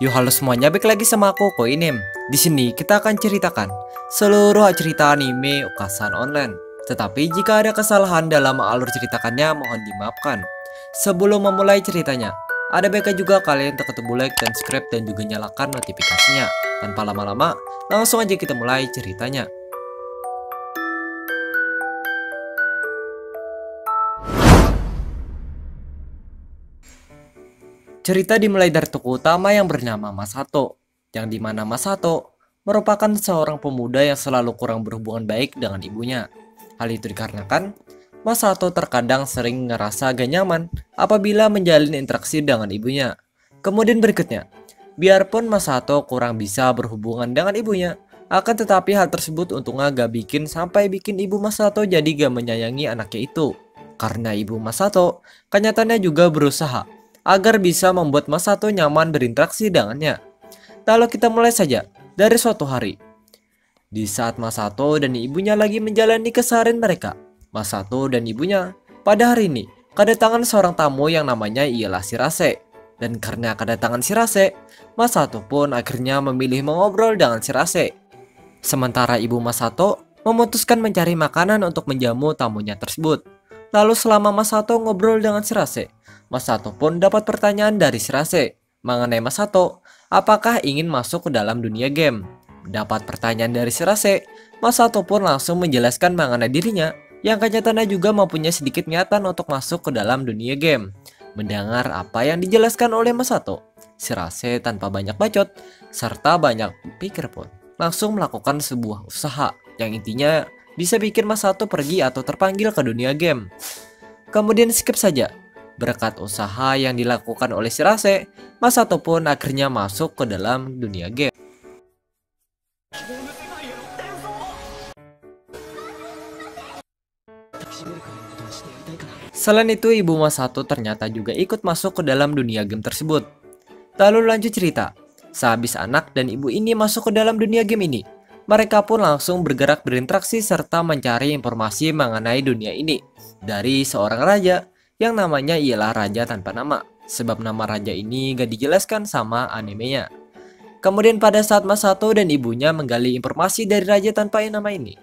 Yo halo semuanya, balik lagi sama aku Koinem. Di sini kita akan ceritakan seluruh cerita anime Okasan Online. Tetapi jika ada kesalahan dalam alur ceritakannya mohon dimaafkan. Sebelum memulai ceritanya, ada baiknya juga kalian tekan tombol like dan subscribe dan juga nyalakan notifikasinya. Tanpa lama-lama, langsung aja kita mulai ceritanya. Cerita dimulai dari tokoh utama yang bernama Masato, yang di mana Masato merupakan seorang pemuda yang selalu kurang berhubungan baik dengan ibunya. Hal itu dikarenakan Masato terkadang sering ngerasa gak nyaman apabila menjalin interaksi dengan ibunya. Kemudian berikutnya, biarpun Masato kurang bisa berhubungan dengan ibunya, akan tetapi hal tersebut untungnya gak bikin sampai bikin ibu Masato jadi gak menyayangi anaknya itu. Karena ibu Masato, kenyataannya juga berusaha agar bisa membuat Masato nyaman berinteraksi dengannya. Lalu kita mulai saja dari suatu hari. Di saat Masato dan ibunya lagi menjalani keseharian mereka, Masato dan ibunya pada hari ini kedatangan seorang tamu yang namanya ialah Shirase. Dan karena kedatangan Shirase, Masato pun akhirnya memilih mengobrol dengan Shirase. Sementara ibu Masato memutuskan mencari makanan untuk menjamu tamunya tersebut. Lalu selama Masato ngobrol dengan Shirase, Masato pun dapat pertanyaan dari Shirase mengenai Masato, apakah ingin masuk ke dalam dunia game. Dapat pertanyaan dari Shirase, Masato pun langsung menjelaskan mengenai dirinya yang kenyataannya juga mempunyai sedikit niatan untuk masuk ke dalam dunia game. Mendengar apa yang dijelaskan oleh Masato, Shirase tanpa banyak bacot serta banyak pikir pun langsung melakukan sebuah usaha yang intinya bisa bikin Masato pergi atau terpanggil ke dunia game. Kemudian skip saja Berkat usaha yang dilakukan oleh Shirase, Masato pun akhirnya masuk ke dalam dunia game. Selain itu, ibu Masato ternyata juga ikut masuk ke dalam dunia game tersebut. Lalu lanjut cerita, sehabis anak dan ibu ini masuk ke dalam dunia game ini, mereka pun langsung bergerak berinteraksi serta mencari informasi mengenai dunia ini dari seorang raja yang namanya ialah Raja Tanpa Nama, sebab nama raja ini gak dijelaskan sama animenya. Kemudian pada saat Masato dan ibunya menggali informasi dari Raja Tanpa Nama ini,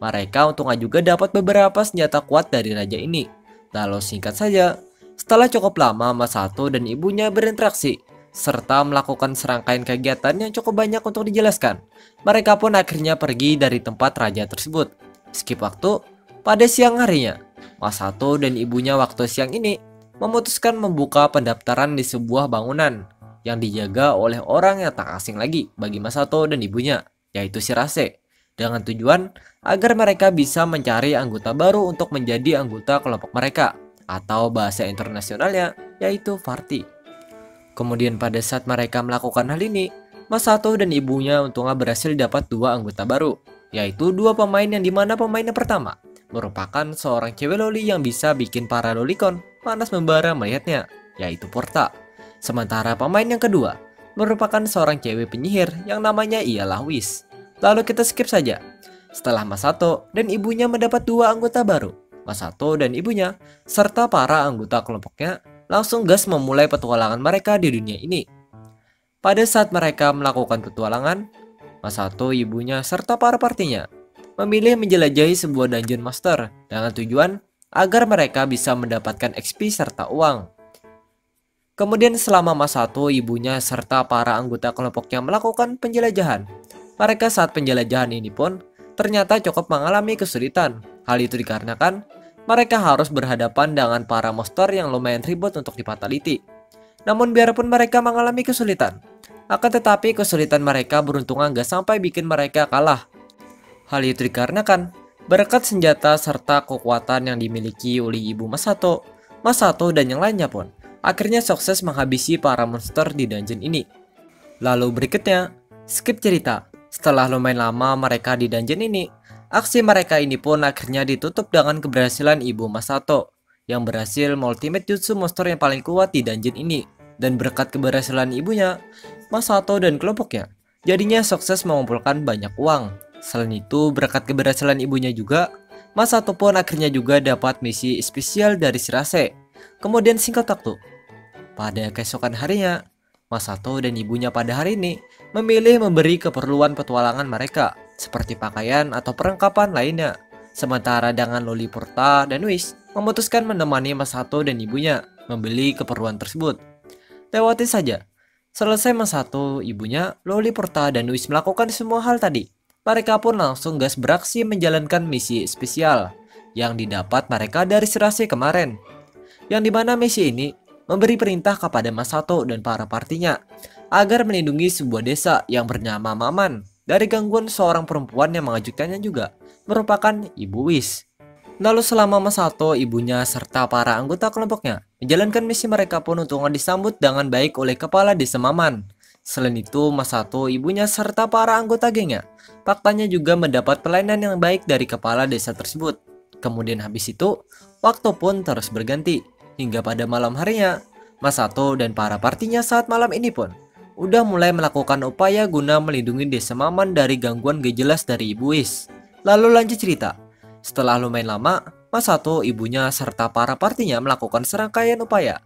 mereka untungnya juga dapat beberapa senjata kuat dari raja ini. Lalu singkat saja, setelah cukup lama Masato dan ibunya berinteraksi, serta melakukan serangkaian kegiatan yang cukup banyak untuk dijelaskan, mereka pun akhirnya pergi dari tempat raja tersebut. Skip waktu, pada siang harinya, Masato dan ibunya waktu siang ini memutuskan membuka pendaftaran di sebuah bangunan yang dijaga oleh orang yang tak asing lagi bagi Masato dan ibunya, yaitu Shirase, dengan tujuan agar mereka bisa mencari anggota baru untuk menjadi anggota kelompok mereka, atau bahasa internasionalnya yaitu Farti. Kemudian pada saat mereka melakukan hal ini, Masato dan ibunya untungnya berhasil dapat dua anggota baru, yaitu dua pemain yang di mana pemain yang pertama merupakan seorang cewek loli yang bisa bikin para lolicon panas membara melihatnya, yaitu Porta. Sementara pemain yang kedua merupakan seorang cewek penyihir yang namanya ialah Wis. Lalu kita skip saja. Setelah Masato dan ibunya mendapat dua anggota baru, Masato dan ibunya serta para anggota kelompoknya langsung gas memulai petualangan mereka di dunia ini. Pada saat mereka melakukan petualangan, Masato, ibunya, serta para partinya memilih menjelajahi sebuah dungeon master dengan tujuan agar mereka bisa mendapatkan XP serta uang. Kemudian selama Masato, ibunya serta para anggota kelompoknya melakukan penjelajahan. Mereka saat penjelajahan ini pun ternyata cukup mengalami kesulitan. Hal itu dikarenakan mereka harus berhadapan dengan para monster yang lumayan ribet untuk dipataliti. Namun biarpun mereka mengalami kesulitan, akan tetapi kesulitan mereka beruntung gak sampai bikin mereka kalah Hal itu dikarenakan berkat senjata serta kekuatan yang dimiliki oleh ibu Masato, Masato dan yang lainnya pun akhirnya sukses menghabisi para monster di dungeon ini. Lalu berikutnya, skip cerita. Setelah lumayan lama mereka di dungeon ini, aksi mereka ini pun akhirnya ditutup dengan keberhasilan ibu Masato yang berhasil ultimate jutsu monster yang paling kuat di dungeon ini. Dan berkat keberhasilan ibunya, Masato dan kelompoknya jadinya sukses mengumpulkan banyak uang Selain itu, berkat keberhasilan ibunya juga, Masato pun akhirnya juga dapat misi spesial dari Shirase. Kemudian singkat waktu, pada keesokan harinya, Masato dan ibunya pada hari ini memilih memberi keperluan petualangan mereka, seperti pakaian atau perlengkapan lainnya. Sementara dengan Lolipurta dan Wish memutuskan menemani Masato dan ibunya membeli keperluan tersebut. Lewati saja. Selesai Masato, ibunya, Lolipurta dan Wish melakukan semua hal tadi. Mereka pun langsung gas beraksi menjalankan misi spesial yang didapat mereka dari serasi kemarin. Yang di mana misi ini memberi perintah kepada Masato dan para partinya agar melindungi sebuah desa yang bernama Maman dari gangguan seorang perempuan yang mengejutkannya juga merupakan Ibu Wis. Lalu selama Masato, ibunya, serta para anggota kelompoknya menjalankan misi mereka pun untuk disambut dengan baik oleh kepala desa Maman. Selain itu, Masato, ibunya, serta para anggota gengnya faktanya juga mendapat pelayanan yang baik dari kepala desa tersebut. Kemudian habis itu, waktu pun terus berganti. Hingga pada malam harinya, Masato dan para partinya saat malam ini pun udah mulai melakukan upaya guna melindungi desa Maman dari gangguan gak jelas dari Ibu Is. Lalu lanjut cerita. Setelah lumayan lama, Masato, ibunya, serta para partinya melakukan serangkaian upaya.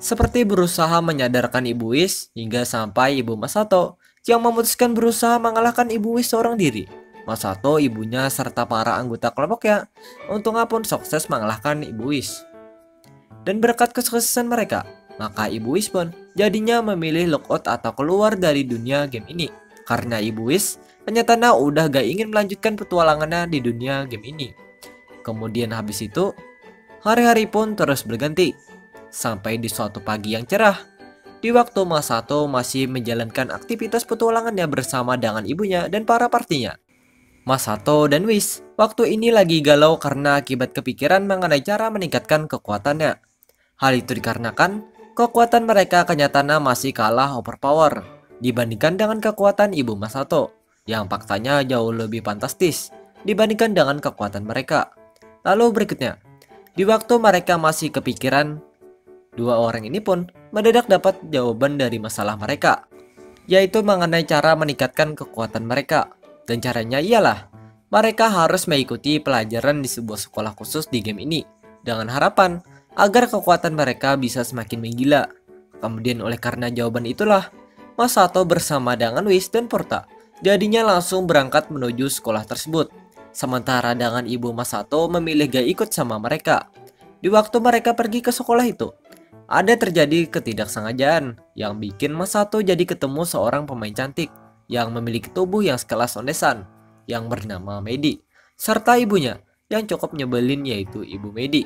Seperti berusaha menyadarkan Ibu Is hingga sampai Ibu Masato yang memutuskan berusaha mengalahkan Ibu Is seorang diri. Masato, ibunya, serta para anggota kelompoknya untungnya pun sukses mengalahkan Ibu Is. Dan berkat kesuksesan mereka, maka Ibu Wis pun jadinya memilih lockout atau keluar dari dunia game ini. Karena Ibu Wis ternyata udah gak ingin melanjutkan petualangannya di dunia game ini. Kemudian habis itu, hari-hari pun terus berganti. Sampai di suatu pagi yang cerah, di waktu Masato masih menjalankan aktivitas petualangannya bersama dengan ibunya dan para partinya. Masato dan Wis waktu ini lagi galau karena akibat kepikiran mengenai cara meningkatkan kekuatannya. Hal itu dikarenakan kekuatan mereka kenyataannya masih kalah overpower dibandingkan dengan kekuatan Ibu Masato yang faktanya jauh lebih fantastis dibandingkan dengan kekuatan mereka. Lalu berikutnya, di waktu mereka masih kepikiran, dua orang ini pun mendadak dapat jawaban dari masalah mereka, yaitu mengenai cara meningkatkan kekuatan mereka. Dan caranya ialah, mereka harus mengikuti pelajaran di sebuah sekolah khusus di game ini, dengan harapan agar kekuatan mereka bisa semakin menggila. Kemudian oleh karena jawaban itulah, Masato bersama dengan Wish dan Porta jadinya langsung berangkat menuju sekolah tersebut. Sementara dengan ibu Masato memilih gak ikut sama mereka. Di waktu mereka pergi ke sekolah itu, ada terjadi ketidaksengajaan yang bikin Masato jadi ketemu seorang pemain cantik yang memiliki tubuh yang sekelas Ondesan yang bernama Medi serta ibunya yang cukup nyebelin yaitu Ibu Medi.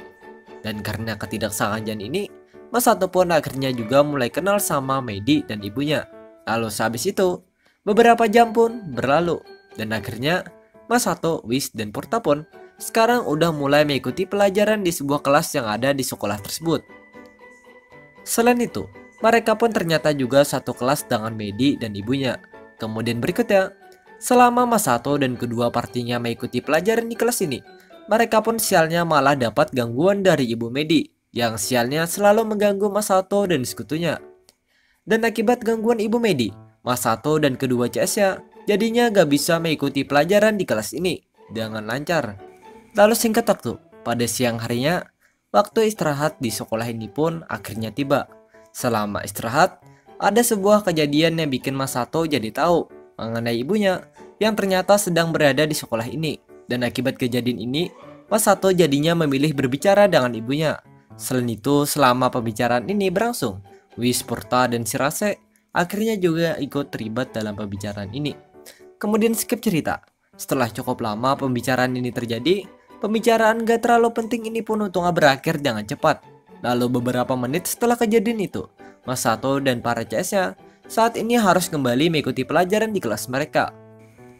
Dan karena ketidaksengajaan ini, Masato pun akhirnya juga mulai kenal sama Medi dan ibunya. Lalu sehabis itu, beberapa jam pun berlalu. Dan akhirnya, Masato, Wish, dan Porta pun sekarang udah mulai mengikuti pelajaran di sebuah kelas yang ada di sekolah tersebut. Selain itu, mereka pun ternyata juga satu kelas dengan Medi dan ibunya. Kemudian berikutnya, selama Masato dan kedua partinya mengikuti pelajaran di kelas ini, mereka pun sialnya malah dapat gangguan dari Ibu Medi, yang sialnya selalu mengganggu Masato dan sekutunya. Dan akibat gangguan Ibu Medi, Masato dan kedua CS-nya jadinya gak bisa mengikuti pelajaran di kelas ini dengan lancar. Lalu singkat waktu, pada siang harinya, waktu istirahat di sekolah ini pun akhirnya tiba. Selama istirahat, ada sebuah kejadian yang bikin Masato jadi tahu mengenai ibunya yang ternyata sedang berada di sekolah ini. Dan akibat kejadian ini, Masato jadinya memilih berbicara dengan ibunya. Selain itu, selama pembicaraan ini berlangsung, Wish, Porta, dan Shirase akhirnya juga ikut terlibat dalam pembicaraan ini. Kemudian skip cerita. Setelah cukup lama pembicaraan ini terjadi, pembicaraan gak terlalu penting ini pun untungnya berakhir dengan cepat. Lalu beberapa menit setelah kejadian itu, Masato dan para CS-nya saat ini harus kembali mengikuti pelajaran di kelas mereka.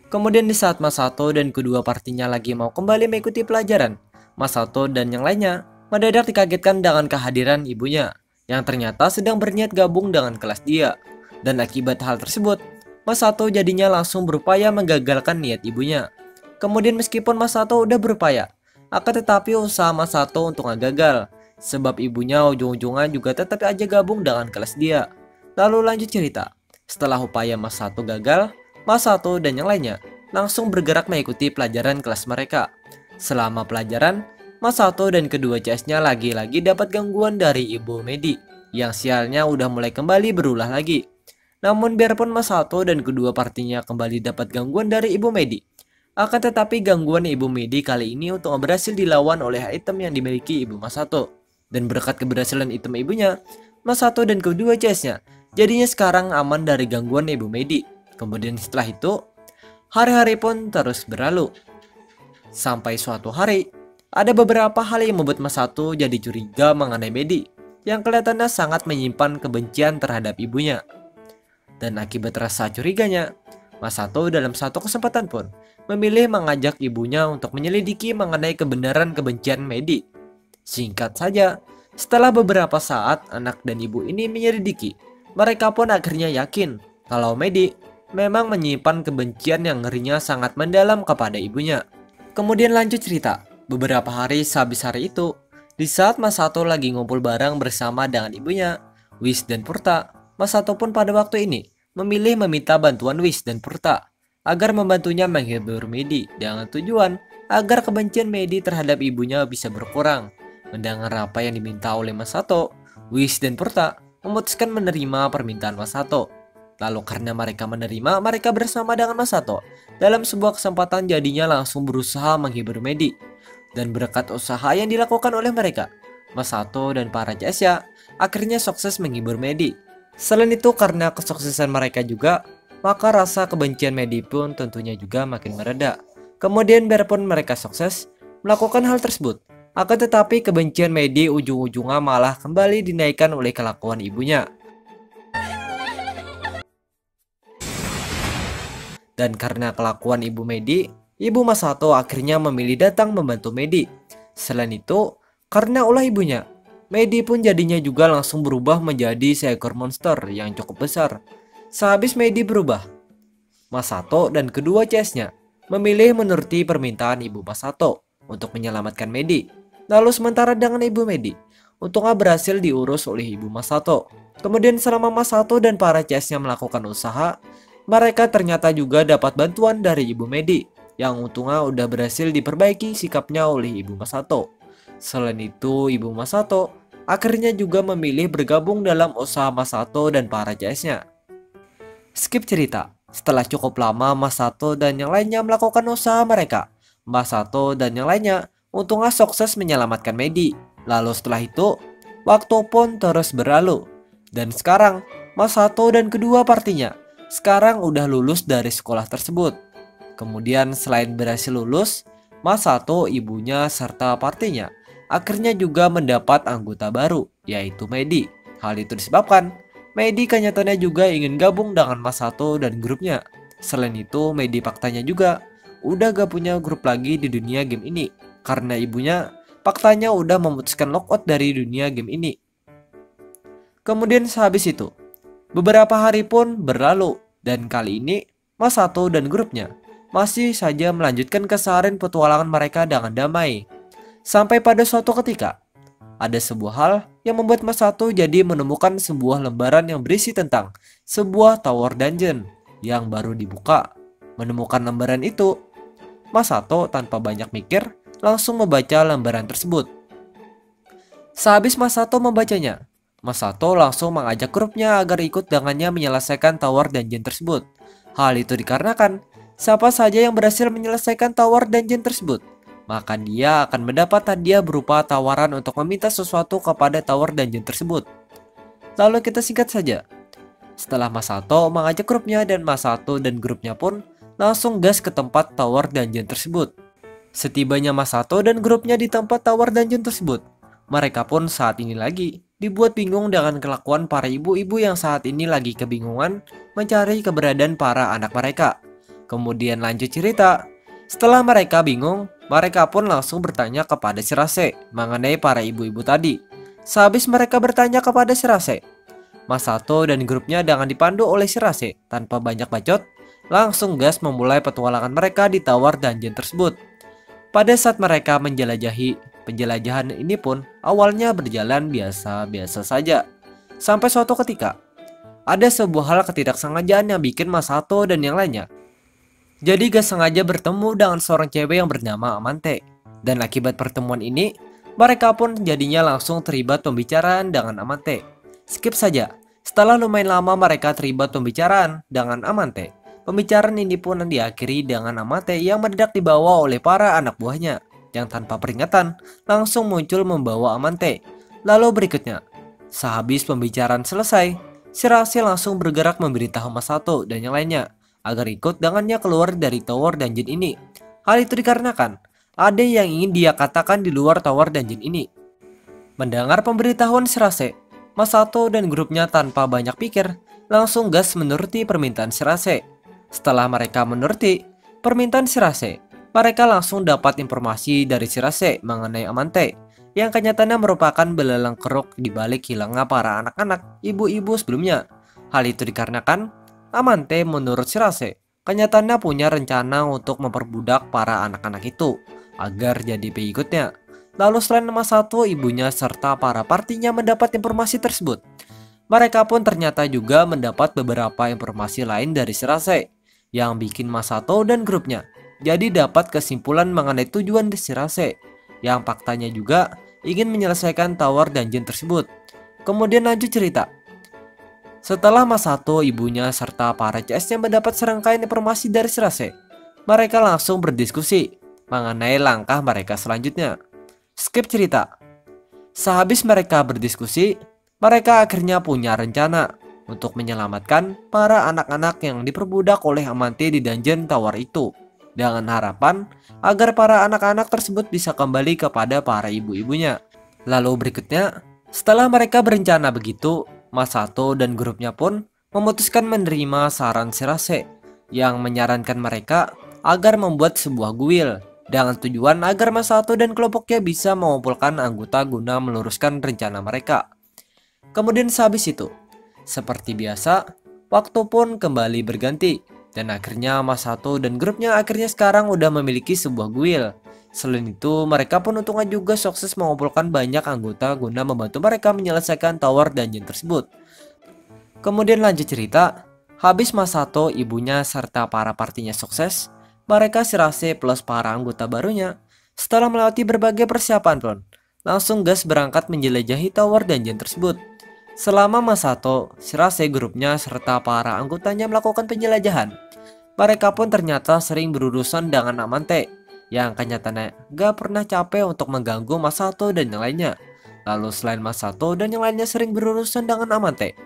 Kemudian di saat Masato dan kedua partinya lagi mau kembali mengikuti pelajaran, Masato dan yang lainnya mendadak dikagetkan dengan kehadiran ibunya yang ternyata sedang berniat gabung dengan kelas dia. Dan akibat hal tersebut, Masato jadinya langsung berupaya menggagalkan niat ibunya. Kemudian meskipun Masato udah berupaya, akan tetapi usaha Masato untuk gagal, sebab ibunya ujung-ujungnya juga tetap aja gabung dengan kelas dia. Lalu lanjut cerita, setelah upaya Masato gagal, Masato dan yang lainnya langsung bergerak mengikuti pelajaran kelas mereka. Selama pelajaran, Masato dan kedua CS-nya lagi-lagi dapat gangguan dari Ibu Medi yang sialnya udah mulai kembali berulah lagi. Namun biarpun Masato dan kedua partinya kembali dapat gangguan dari Ibu Medi, akan tetapi gangguan Ibu Medi kali ini untuk berhasil dilawan oleh item yang dimiliki Ibu Masato. Dan berkat keberhasilan item ibunya, Masato dan kedua CS-nya jadinya sekarang aman dari gangguan Ibu Medi. Kemudian setelah itu, hari-hari pun terus berlalu. Sampai suatu hari, ada beberapa hal yang membuat Masato jadi curiga mengenai Medi, yang kelihatannya sangat menyimpan kebencian terhadap ibunya. Dan akibat rasa curiganya, Masato dalam satu kesempatan pun memilih mengajak ibunya untuk menyelidiki mengenai kebenaran kebencian Medi. Singkat saja, setelah beberapa saat anak dan ibu ini menyelidiki, mereka pun akhirnya yakin kalau Medi memang menyimpan kebencian yang ngerinya sangat mendalam kepada ibunya. Kemudian lanjut cerita, beberapa hari sehabis hari itu, di saat Masato lagi ngumpul bareng bersama dengan ibunya, Wis dan Purta, Masato pun pada waktu ini memilih meminta bantuan Wis dan Purta agar membantunya menghibur Medi dengan tujuan agar kebencian Medi terhadap ibunya bisa berkurang. Mendengar apa yang diminta oleh Masato, Wis dan Purta memutuskan menerima permintaan Masato. Lalu karena mereka menerima, mereka bersama dengan Masato dalam sebuah kesempatan jadinya langsung berusaha menghibur Medi. Dan berkat usaha yang dilakukan oleh mereka, Masato dan para Jasya akhirnya sukses menghibur Medi. Selain itu karena kesuksesan mereka juga, maka rasa kebencian Medi pun tentunya juga makin mereda. Kemudian biarpun mereka sukses melakukan hal tersebut, akan tetapi kebencian Medi ujung-ujungnya malah kembali dinaikkan oleh kelakuan ibunya. Dan karena kelakuan Ibu Medi, Ibu Masato akhirnya memilih datang membantu Medi. Selain itu, karena ulah ibunya, Medi pun jadinya juga langsung berubah menjadi seekor monster yang cukup besar. Sehabis Medi berubah, Masato dan kedua CS-nya memilih menuruti permintaan Ibu Masato untuk menyelamatkan Medi. Lalu sementara dengan Ibu Medi, untungnya berhasil diurus oleh Ibu Masato. Kemudian selama Masato dan para CS-nya melakukan usaha, mereka ternyata juga dapat bantuan dari Ibu Medi yang untungnya udah berhasil diperbaiki sikapnya oleh Ibu Masato. Selain itu, Ibu Masato akhirnya juga memilih bergabung dalam usaha Masato dan para JS-nya. Skip cerita, setelah cukup lama Masato dan yang lainnya melakukan usaha mereka, Masato dan yang lainnya untungnya sukses menyelamatkan Medi. Lalu setelah itu, waktu pun terus berlalu. Dan sekarang, Masato dan kedua partinya sekarang udah lulus dari sekolah tersebut. Kemudian selain berhasil lulus, Masato, ibunya, serta partinya akhirnya juga mendapat anggota baru, yaitu Medi. Hal itu disebabkan Medi kenyataannya juga ingin gabung dengan Masato dan grupnya. Selain itu, Medi faktanya juga udah gak punya grup lagi di dunia game ini. Karena ibunya faktanya udah memutuskan lockout dari dunia game ini. Kemudian sehabis itu, beberapa hari pun berlalu dan kali ini, Masato dan grupnya masih saja melanjutkan keseharian petualangan mereka dengan damai. Sampai pada suatu ketika, ada sebuah hal yang membuat Masato jadi menemukan sebuah lembaran yang berisi tentang sebuah tower dungeon yang baru dibuka. Menemukan lembaran itu, Masato tanpa banyak mikir langsung membaca lembaran tersebut. Sehabis Masato membacanya, Masato langsung mengajak grupnya agar ikut dengannya menyelesaikan tower dungeon tersebut. Hal itu dikarenakan siapa saja yang berhasil menyelesaikan tower dungeon tersebut, maka dia akan mendapat hadiah berupa tawaran untuk meminta sesuatu kepada tower dungeon tersebut. Lalu kita singkat saja. Setelah Masato mengajak grupnya dan Masato dan grupnya pun langsung gas ke tempat tower dungeon tersebut. Setibanya Masato dan grupnya di tempat tower dungeon tersebut, mereka pun saat ini lagi dibuat bingung dengan kelakuan para ibu-ibu yang saat ini lagi kebingungan mencari keberadaan para anak mereka. Kemudian lanjut cerita, setelah mereka bingung, mereka pun langsung bertanya kepada Sirase mengenai para ibu-ibu tadi. Sehabis mereka bertanya kepada Sirase, Masato dan grupnya dengan dipandu oleh Sirase tanpa banyak bacot, langsung gas memulai petualangan mereka di tower dungeon tersebut. Pada saat mereka menjelajahi Penjelajahan ini pun awalnya berjalan biasa-biasa saja. Sampai suatu ketika, ada sebuah hal ketidaksengajaan yang bikin Masato dan yang lainnya. Jadi gak sengaja bertemu dengan seorang cewek yang bernama Amante. Dan akibat pertemuan ini, mereka pun jadinya langsung terlibat pembicaraan dengan Amante. Skip saja. Setelah lumayan lama mereka terlibat pembicaraan dengan Amante. Pembicaraan ini pun diakhiri dengan Amante yang mendadak dibawa oleh para anak buahnya yang tanpa peringatan langsung muncul membawa Amante. Lalu berikutnya, sehabis pembicaraan selesai, Shirase langsung bergerak memberitahu Masato dan yang lainnya agar ikut dengannya keluar dari tower dungeon ini. Hal itu dikarenakan ada yang ingin dia katakan di luar tower dungeon ini. Mendengar pemberitahuan Shirase, Masato dan grupnya tanpa banyak pikir langsung gas menuruti permintaan Shirase. Setelah mereka menuruti permintaan Shirase, mereka langsung dapat informasi dari Shirase mengenai Amante yang kenyataannya merupakan belalang keruk di balik hilangnya para anak-anak ibu-ibu sebelumnya. Hal itu dikarenakan Amante menurut Shirase kenyataannya punya rencana untuk memperbudak para anak-anak itu agar jadi pengikutnya. Lalu selain nama satu, ibunya serta para partinya mendapat informasi tersebut. Mereka pun ternyata juga mendapat beberapa informasi lain dari Shirase yang bikin Masato dan grupnya jadi dapat kesimpulan mengenai tujuan Shirase yang faktanya juga ingin menyelesaikan tower dungeon tersebut. Kemudian lanjut cerita. Setelah Masato, ibunya, serta para CS-nya mendapat serangkaian informasi dari Shirase, mereka langsung berdiskusi mengenai langkah mereka selanjutnya. Skip cerita. Sehabis mereka berdiskusi, mereka akhirnya punya rencana untuk menyelamatkan para anak-anak yang diperbudak oleh Amante di dungeon tower itu dengan harapan agar para anak-anak tersebut bisa kembali kepada para ibu-ibunya. Lalu berikutnya, setelah mereka berencana begitu, Masato dan grupnya pun memutuskan menerima saran Shirase yang menyarankan mereka agar membuat sebuah guil dengan tujuan agar Masato dan kelompoknya bisa mengumpulkan anggota guna meluruskan rencana mereka. Kemudian sehabis itu, seperti biasa, waktu pun kembali berganti dan akhirnya Masato dan grupnya akhirnya sekarang udah memiliki sebuah guil. Selain itu, mereka pun untungnya juga sukses mengumpulkan banyak anggota guna membantu mereka menyelesaikan tower dungeon tersebut. Kemudian lanjut cerita, habis Masato, ibunya, serta para partinya sukses, mereka Shirase plus para anggota barunya setelah melewati berbagai persiapan pun langsung gas berangkat menjelajahi tower dungeon tersebut. Selama Masato, Shirase grupnya serta para anggotanya melakukan penjelajahan. Mereka pun ternyata sering berurusan dengan Amante yang kenyataannya gak pernah capek untuk mengganggu Masato dan yang lainnya. Lalu selain Masato dan yang lainnya sering berurusan dengan Amante,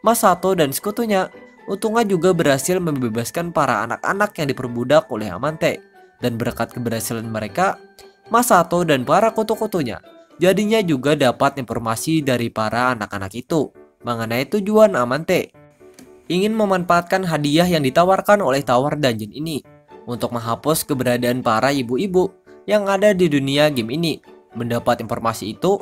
Masato dan sekutunya Untungnya juga berhasil membebaskan para anak-anak yang diperbudak oleh Amante. Dan berkat keberhasilan mereka, Masato dan para kutu-kutunya jadinya juga dapat informasi dari para anak-anak itu mengenai tujuan Amante. Ingin memanfaatkan hadiah yang ditawarkan oleh Tower Dungeon ini untuk menghapus keberadaan para ibu-ibu yang ada di dunia game ini. Mendapat informasi itu,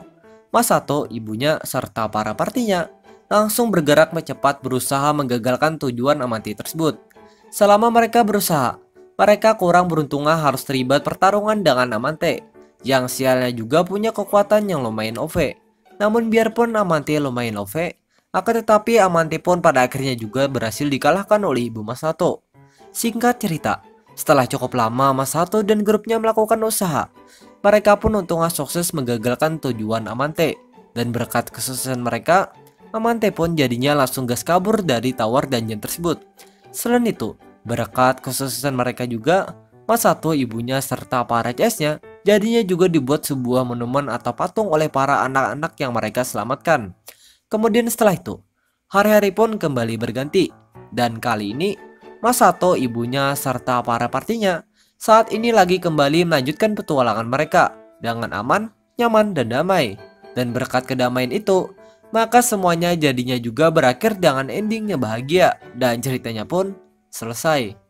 Masato, ibunya, serta para partinya langsung bergerak cepat berusaha menggagalkan tujuan Amanti tersebut. Selama mereka berusaha, mereka kurang beruntungnya harus terlibat pertarungan dengan Amante, yang sialnya juga punya kekuatan yang lumayan OV. Namun biarpun Amante lumayan OV, akan tetapi Amante pun pada akhirnya juga berhasil dikalahkan oleh Ibu Masato. Singkat cerita, setelah cukup lama Masato dan grupnya melakukan usaha, mereka pun untungnya sukses menggagalkan tujuan Amante. Dan berkat kesuksesan mereka, Amante pun jadinya langsung gas kabur dari tower dungeon tersebut. Selain itu, berkat kesuksesan mereka juga, Masato ibunya serta para CS-nya jadinya juga dibuat sebuah monumen atau patung oleh para anak-anak yang mereka selamatkan. Kemudian setelah itu, hari-hari pun kembali berganti. Dan kali ini, Masato ibunya serta para partinya saat ini lagi kembali melanjutkan petualangan mereka dengan aman, nyaman, dan damai. Dan berkat kedamaian itu, maka semuanya jadinya juga berakhir dengan endingnya bahagia dan ceritanya pun selesai.